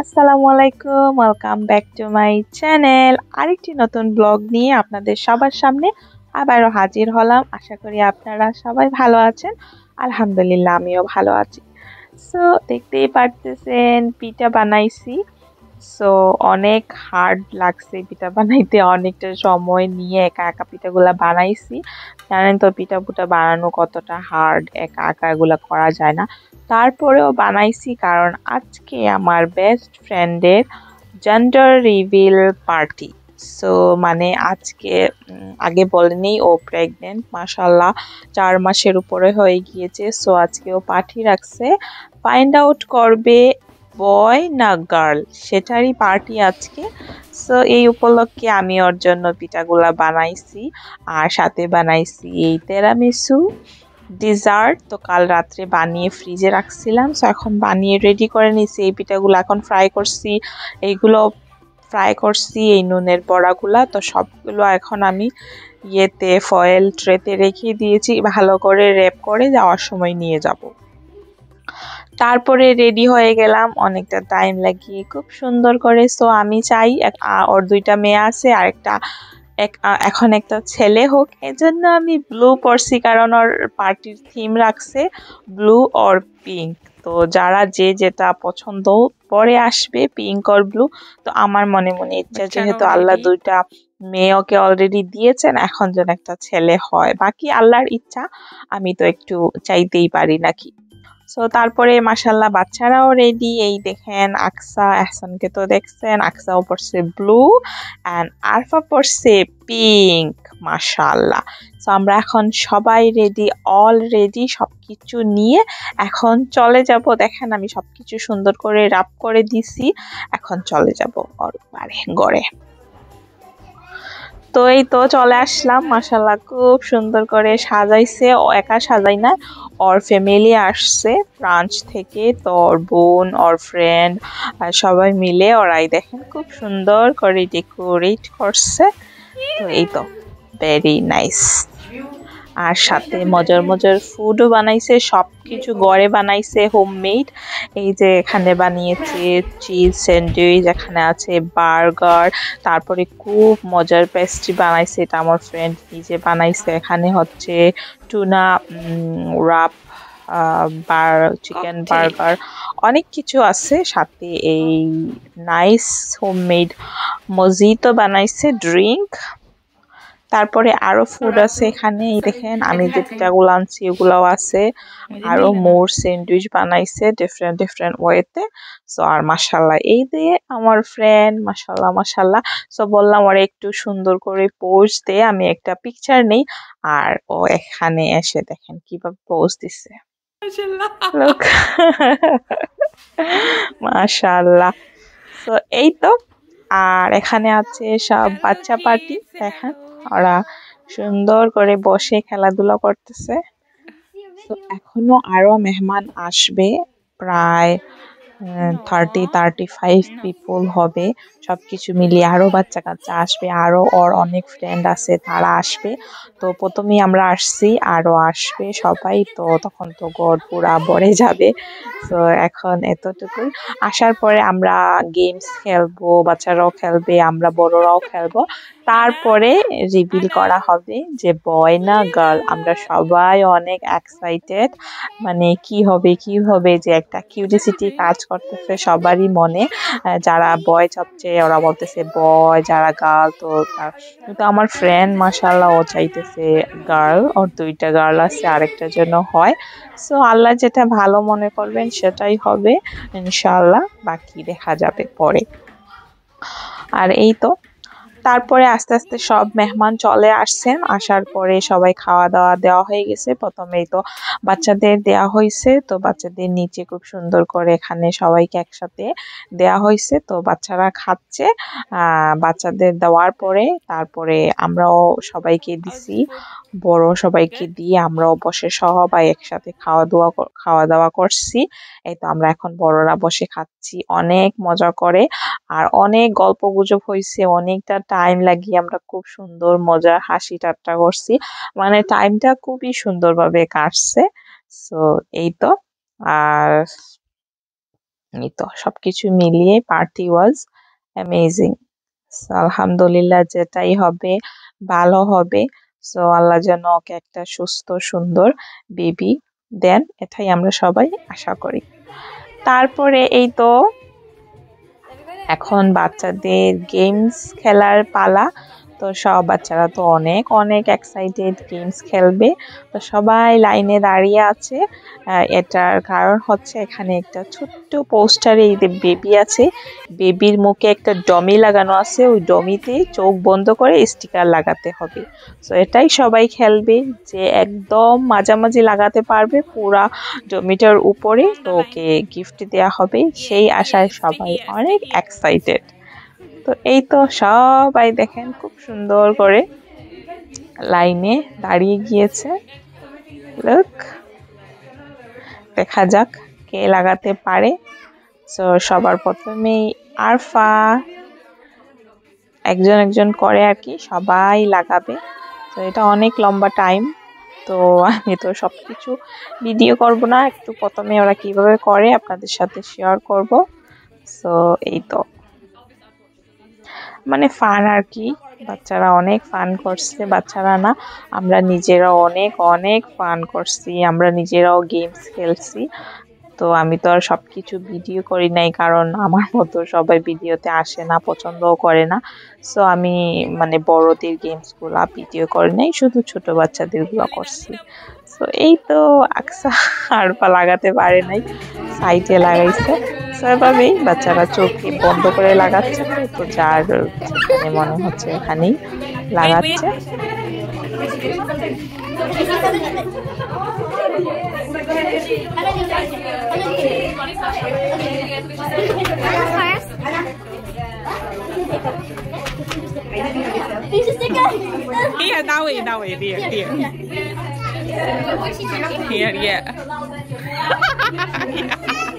আসসালামু আলাইকুম welcome back to my channel আরেকটি নতুন ব্লগ নিয়ে আপনাদের সবার সামনে আবারও হাজির হলাম। আশা করি আপনারা সবাই ভালো আছেন। আলহামদুলিল্লাহ, আমিও ভালো আছি। সো দেখতেই পারতেছেন, পিঠা বানাইছি। সো অনেক হার্ড লাগছে পিঠা বানাইতে। অনেকটা সময় নিয়ে একা একা পিঠাগুলা বানাইছি। জানেন তো, পিঠা পুটা বানানো কতটা হার্ড একা একা এগুলো করা যায় না। তারপরেও বানাইছি কারণ আজকে আমার বেস্ট ফ্রেন্ডের জেন্ডার রিভিল পার্টি সো মানে আজকে আগে বলেনি, ও প্রেগনেন্ট মাসাল্লাহ চার মাসের উপরে হয়ে গিয়েছে। সো আজকে ও পার্টি রাখছে। ফাইন্ড আউট করবে বয় না গার্ল সেটারই পার্টি আজকে। সো এই উপলক্ষে আমি ওর জন্য পিঠাগুলা বানাইছি আর সাথে বানাইছি এই তেরামিসু ডিজার্ট তো কাল রাত্রে বানিয়ে ফ্রিজে রাখছিলাম। সো এখন বানিয়ে রেডি করে নিছি এই পিঠাগুলো এখন ফ্রাই করছি। এইগুলো ফ্রাই করছি এই নুনের বড়াগুলা। তো সবগুলো এখন আমি ইয়েতে ফয়েল ট্রেতে রেখে দিয়েছি। ভালো করে র্যাপ করে যাওয়ার সময় নিয়ে যাব। তারপরে রেডি হয়ে গেলাম। অনেকটা টাইম লাগিয়ে খুব সুন্দর করে। সো আমি চাই ওর দুইটা মেয়ে আছে আর একটা এক এখন একটা ছেলে হোক। এজন্য আমি ব্লু পরছি কারণ ওর পার্টির থিম রাখছে ব্লু অর পিঙ্ক তো যারা যে যেটা পছন্দ পরে আসবে পিঙ্ক অর ব্লু তো আমার মনে মনে ইচ্ছা যেহেতু আল্লাহ দুইটা মেয়ে ওকে অলরেডি দিয়েছেন এখন যেন একটা ছেলে হয়। বাকি আল্লাহর ইচ্ছা আমি তো একটু চাইতেই পারি নাকি? সো তারপরে মাসাল্লাহ বাচ্চারাও রেডি এই দেখেন, আকসা, এহসানকে তো দেখছেন, আকসাও পড়ছে ব্লু অ্যান্ড আরফা পড়ছে পিঙ্ক মাসাল্লাহ সো আমরা এখন সবাই রেডি অল রেডি সব কিছু নিয়ে এখন চলে যাব। দেখেন, আমি সব কিছু সুন্দর করে রাপ করে দিছি। এখন চলে যাব ওর বাড়ি গড়ে তো এই তো চলে আসলাম মাসাল্লাহ খুব সুন্দর করে সাজাইছে। একা সাজাই না ওর ফ্যামিলি আসছে ফ্রান্স থেকে তোর বোন, ওর ফ্রেন্ড সবাই মিলে ওরাই দেখেন খুব সুন্দর করে ডেকোরেট করছে। তো এই তো ভেরি নাইস আর সাথে মজার মজার ফুডও বানাইছে সব কিছু গড়ে বানাইছে হোমমেড এই যে এখানে বানিয়েছে চিজ স্যান্ডউইচ এখানে আছে বার্গার তারপরে খুব মজার পেস্ট্রি বানাইছে এটা আমার ফ্রেন্ড নিজে বানাইছে। এখানে হচ্ছে টুনা রাপ বার চিকেন বার্গার অনেক কিছু আছে। সাথে এই নাইস হোমমেড মজিতো বানাইছে ড্রিঙ্ক তারপরে আরও ফুড আছে এখানে এই দেখেন আমি যে পিঠাগুলো আনছি ওগুলাও আছে। আরও মোর স্যান্ডউইচ বানাইছে ডিফারেন্ট ডিফারেন্ট ওয়েতে সো আর মাসাল্লাহ এই দিয়ে আমার ফ্রেন্ড মাসাল্লাহ মাসাল্লাহ সো বললাম ওরা একটু সুন্দর করে পোজ দে আমি একটা পিকচার নেই। আর ও এখানে এসে দেখেন কীভাবে পোজ দিছে। মাশাল্লাহ তো এই তো আর এখানে আছে সব বাচ্চা পার্টি দেখেন। ওরা সুন্দর করে বসে খেলাধুলা করতেছে। তো এখনও আরও মেহমান আসবে, প্রায় থার্টি থার্টি ফাইভ পিপল হবে। সবকিছু মিলিয়ে আরও বাচ্চা কাচ্চা আসবে, আরও ওর অনেক ফ্রেন্ড আছে, তারা আসবে। তো প্রথমেই আমরা আসছি আরও আসবে সবাই, তো তখন তো গড় পুরা ভরে যাবে। তো এখন এতটুকুই। আসার পরে আমরা গেমস খেলব, বাচ্চারাও খেলবে, আমরা বড়রাও খেলব। তারপরে রিভিল করা হবে যে বয় না গার্ল আমরা সবাই অনেক এক্সাইটেড মানে কি হবে কি হবে, যে একটা কিউরিসিটি কাজ করতেছে সবারই মনে। যারা বয় চাচ্ছে, ওরা বলতেছে বয় যারা গার্ল তো কিন্তু আমার ফ্রেন্ড মাসাল্লাহ ও চাইতেছে গার্ল ওর দুইটা গার্ল আছে আরেকটার জন্য হয়। সো আল্লাহ যেটা ভালো মনে করবেন সেটাই হবে। ইনশাল্লাহ বাকি দেখা যাবে পরে। আর এই তো তারপরে আস্তে আস্তে সব মেহমান চলে আসছেন। আসার পরে সবাই খাওয়া দাওয়া দেওয়া হয়ে গেছে। প্রথমেই তো বাচ্চাদের দেওয়া হয়েছে। তো বাচ্চাদের নিচে খুব সুন্দর করে এখানে সবাইকে একসাথে দেওয়া হয়েছে। তো বাচ্চারা খাচ্ছে। বাচ্চাদের দেওয়ার পরে তারপরে আমরাও সবাইকে দিছি। বড় সবাইকে দিয়ে আমরাও বসে সবাই একসাথে খাওয়া দাওয়া খাওয়া দাওয়া করছি। এই তো আমরা এখন বড়রা বসে খাচ্ছি। অনেক মজা করে। আর অনেক গল্প গুজব হয়েছে। অনেকটা টাইম লাগিয়ে আমরা খুব সুন্দর মজা হাসি ঠাট্টা করছি। মানে টাইমটা খুবই সুন্দরভাবে কাটছে। সো এই তো। আর এই তো, সবকিছু মিলিয়ে পার্টি ওয়াজ অ্যামেজিং আলহামদুলিল্লাহ যেটাই হবে, ভালো হবে। সো আল্লাহ যেন ওকে একটা সুস্থ, সুন্দর বেবি দেন, এটাই আমরা সবাই আশা করি। তারপরে এই তো এখন বাচ্চাদের গেমস খেলার পালা তো সব বাচ্চারা তো অনেক অনেক এক্সাইটেড গেমস খেলবে। তো সবাই লাইনে দাঁড়িয়ে আছে। এটার কারণ হচ্ছে এখানে একটা ছোট্ট পোস্টারে এই বেবি আছে। বেবির মুখে একটা ডমি লাগানো আছে। ওই ডমিতে চোখ বন্ধ করে স্টিকার লাগাতে হবে। তো এটাই সবাই খেলবে। যে একদম মাঝামাঝি লাগাতে পারবে পুরা ডমিটার উপরে, তো ওকে গিফট দেওয়া হবে। সেই আশায় সবাই অনেক এক্সাইটেড তো এই তো সবাই দেখেন খুব সুন্দর করে লাইনে দাঁড়িয়ে গিয়েছে। লোক দেখা যাক কে লাগাতে পারে। তো সবার প্রথমেই আরফা। একজন একজন করে আর কি সবাই লাগাবে। তো এটা অনেক লম্বা টাইম তো আমি তো সব কিছু ভিডিও করব না। একটু প্রথমে ওরা কীভাবে করে আপনাদের সাথে শেয়ার করব। সো এই তো। মানে ফান আর কি বাচ্চারা অনেক ফান করছে, বাচ্চারা না, আমরা নিজেরাও অনেক অনেক ফান করছি, আমরা নিজেরাও গেমস খেলছি। তো আমি তো আর সব কিছু ভিডিও করি নাই, কারণ আমার মতো সবাই ভিডিওতে আসে না, পছন্দও করে না। সো আমি মানে বড়দের গেমসগুলো ভিডিও করি নাই, শুধু ছোট বাচ্চাদেরগুলো করছি। সো এই তো, আকসা আর পা লাগাতে পারে নাই সাইডে লাগাইছে। এভাবেই বাচ্চারা চোখে বন্ধ করে লাগাচ্ছে তো যার মনে হচ্ছে এখানেই লাগাচ্ছে Here, that way, that way, there, there. Here, yeah. yeah.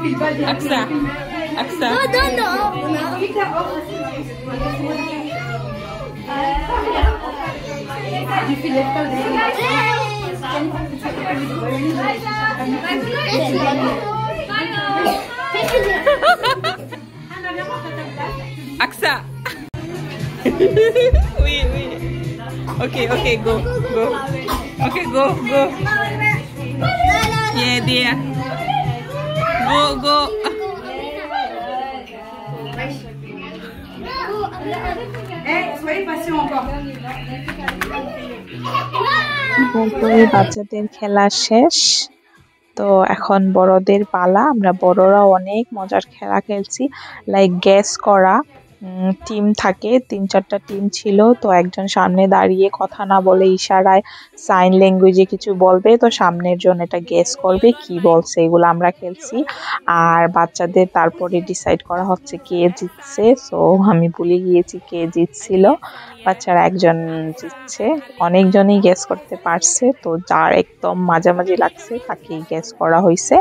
Aksa. Aksa. No, no, no. Aksa. wait, wait. Okay, okay, go, go. Okay, go, go. Yeah, dear. Go, go. বাচ্চাদের খেলা শেষ। তো এখন বড়দের পালা। আমরা বড়রা অনেক মজার খেলা খেলছি। লাইক গ্যাস করা। টিম থাকে, তিন চারটা টিম ছিল, তো একজন সামনে দাঁড়িয়ে কথা না বলে ইশারায় সাইন ল্যাঙ্গুয়েজে কিছু বলবে, তো সামনের জন এটা গেস করবে, কি বলছে, এগুলো আমরা খেলছি। আর বাচ্চাদের তারপরে ডিসাইড করা হচ্ছে কে জিতছে সো আমি ভুলে গিয়েছি কে জিতছিল। বাচ্চারা একজন জিতছে, অনেকজনই গেস করতে পারছে, তো যার একদম মাঝামাঝি লাগছে তাকেই গেস করা হয়েছে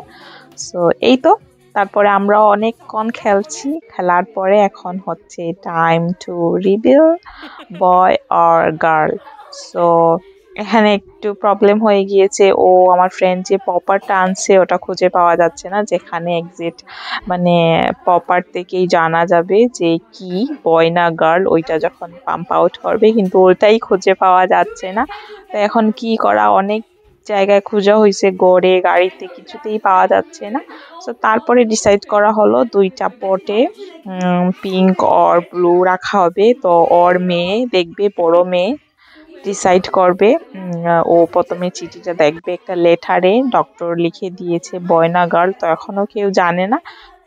সো এই তো। তারপরে আমরা অনেকক্ষণ খেলছি, খেলার পরে এখন হচ্ছে time to reveal boy or girl so এখানে একটু প্রবলেম হয়ে গিয়েছে, ও আমার ফ্রেন্ড যে পপারটা আনছে ওটা খুঁজে পাওয়া যাচ্ছে না, যেখানে এক্সিট মানে পপার থেকেই জানা যাবে যে কি বয় না গার্ল ওইটা যখন পাম্প আউট করবে, কিন্তু ওটাই খুঁজে পাওয়া যাচ্ছে না। তো এখন কি করা, অনেক জায়গায় খোঁজা হয়েছে, গড়ে, গাড়িতে কিছুতেই পাওয়া যাচ্ছে না। সো তারপরে ডিসাইড করা হলো দুইটা পটে পিঙ্ক অর ব্লু রাখা হবে। তো অর মেয়ে দেখবে, বড় মেয়ে ডিসাইড করবে। ও প্রথমে চিঠিটা দেখবে, একটা লেটারে ডক্টর লিখে দিয়েছে, বয়না গার্ল তো এখনও কেউ জানে না।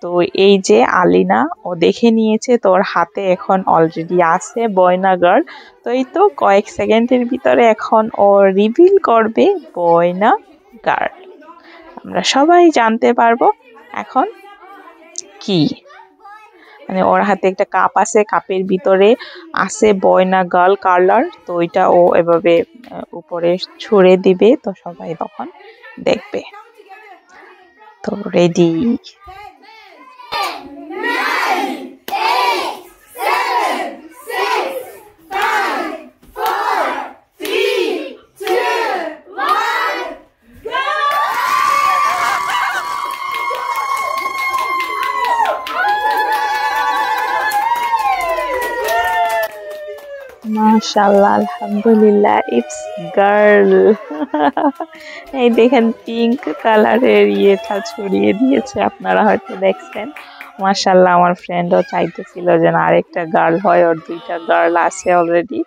তো এই যে আলিনা, ও দেখে নিয়েছে তোর হাতে এখন অলরেডি আছে বয়না গার্ল তো এই তো কয়েক সেকেন্ডের ভিতরে এখন ও রিভিল করবে বয়না গার্ল আমরা সবাই জানতে পারব এখন কি। মানে ওর হাতে একটা কাপ আছে কাপের ভিতরে আছে বয়না গার্ল কালার তো ওইটা ও এভাবে উপরে ছুঁড়ে দিবে, তো সবাই তখন দেখবে। তো রেডি মাশাল্লাহ আলহামদুলিল্লাহ ইটস গার্ল এই দেখেন পিঙ্ক কালারের ইয়েটা ছড়িয়ে দিয়েছে, আপনারা হয়তো দেখছেন। মাশাল্লাহ আমার ফ্রেন্ডও চাইতেছিল যে না, আরেকটা গার্ল হয়, ওর দুইটা গার্ল আছে অলরেডি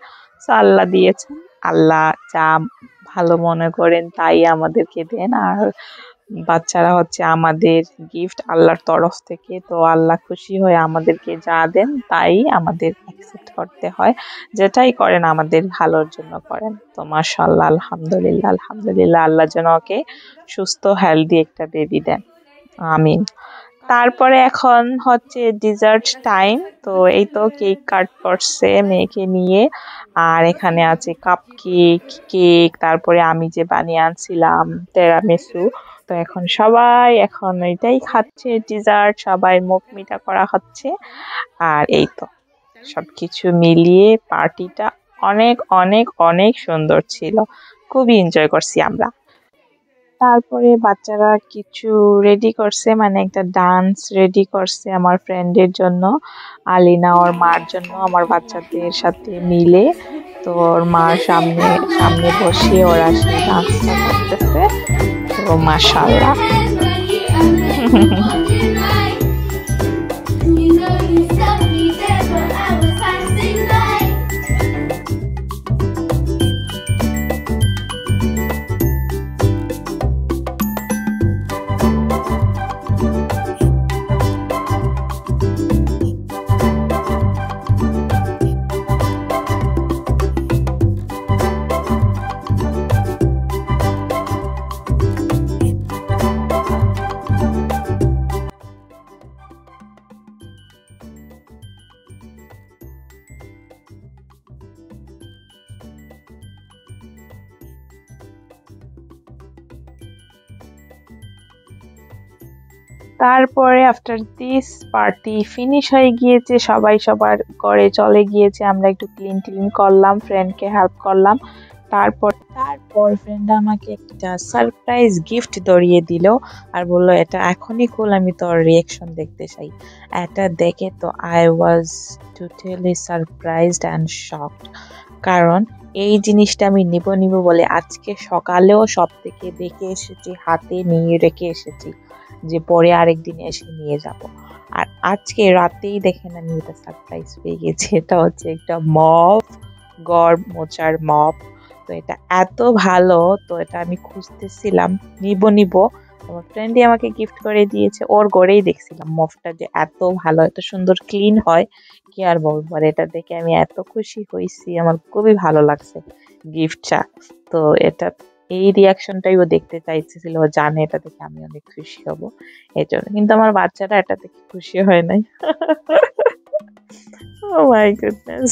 সো আল্লাহ দিয়েছেন। আল্লাহ যা ভালো মনে করেন, তাই আমাদেরকে দেন। আর বাচ্চারা হচ্ছে আমাদের গিফট আল্লাহর তরফ থেকে। তো আল্লাহ খুশি হয়ে আমাদেরকে যা দেন, তাই আমাদের অ্যাকসেপ্ট করতে হয়। যেটাই করেন, আমাদের ভালোর জন্য করেন। তো মাশাল্লাহ আলহামদুলিল্লাহ আলহামদুলিল্লাহ। আল্লাহ যেন ওকে সুস্থ হেলদি একটা বেবি দেন। আমিন। তারপরে এখন হচ্ছে ডিজার্ট টাইম তো এই তো কেক কাট করছে মেয়েকে নিয়ে। আর এখানে আছে কাপ কেক কেক তারপরে আমি যে বানিয়ে আনছিলাম তেরামেসু তো এখন সবাই এখন এটাই খাচ্ছে ডিজার্ট সবাই মুখ মিঠা করা হচ্ছে। আর এই তো, সবকিছু মিলিয়ে পার্টিটা অনেক অনেক অনেক সুন্দর ছিল। খুবই এনজয় করছি আমরা। তারপরে বাচ্চারা কিছু রেডি করছে মানে একটা ডান্স রেডি করছে আমার ফ্রেন্ডের জন্য। আলিনা ওর মার জন্য, আমার বাচ্চাদের সাথে মিলে। তো ওর মার সামনে সামনে বসে ওরা সেই ডান্সটা করতেছে। তো মাশাল্লাহ তারপরে আফটার দিস পার্টি ফিনিশ হয়ে গিয়েছে, সবাই সবার ঘরে চলে গিয়েছে, আমরা একটু ক্লিন ক্লিন করলাম ফ্রেন্ডকে হেল্প করলাম। তারপর তারপর ফ্রেন্ড আমাকে একটা সারপ্রাইজ গিফট ধরিয়ে দিল আর বলল, এটা এখনই খুল, আমি তোর রিয়েকশন দেখতে চাই। এটা দেখে তো I was totally surprised and shocked কারণ এই জিনিসটা আমি নিব নিব বলে আজকে সকালেও সব থেকে দেখে এসেছি, হাতে নিয়ে রেখে এসেছি। যে পরে আরেকদিন এসে নিয়ে যাব। আর আজকে রাতেই দেখেন আমি এটা সারপ্রাইজ পেয়ে গেছি। এটা হচ্ছে একটা মপ গড় মোচার মপ তো এটা এত ভালো, তো এটা আমি খুঁজতেছিলাম। নিব নিব। আমার ফ্রেন্ডই আমাকে গিফট করে দিয়েছে। ওর গড়েই দেখছিলাম মফটা যে এত ভালো, এত সুন্দর ক্লিন হয়। কি আর বলব? এটা দেখে আমি এত খুশি হয়েছি। আমার খুবই ভালো লাগছে গিফটটা তো এটা এই রিয়াকশনটাই ও দেখতে চাইছিল ও জানে এটা দেখে আমি অনেক খুশি হব, এই জন্য। কিন্তু আমার বাচ্চারা এটা দেখে খুশি হয় নাই। ও মাই গুডনেস